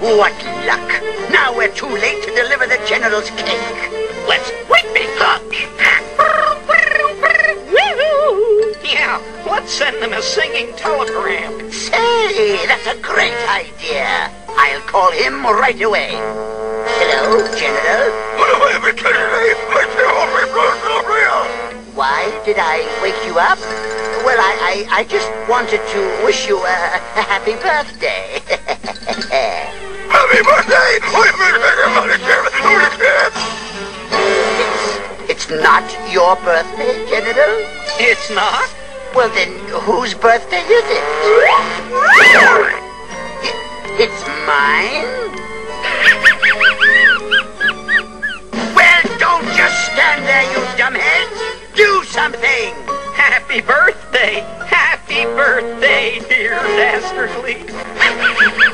What luck! Now we're too late to deliver the General's cake. Let's wait me up! Yeah, let's send them a singing telegram. Say, that's a great idea. I'll call him right away. Hello, General. What a happy birthday! Happy birthday, general! Why did I wake you up? Well, I, I, I just wanted to wish you a, a happy birthday. It's, it's not your birthday, General? It's not? Well, then, whose birthday is it? it it's mine? well, don't just stand there, you dumbheads! Do something! Happy birthday! Happy birthday, dear Dastardly!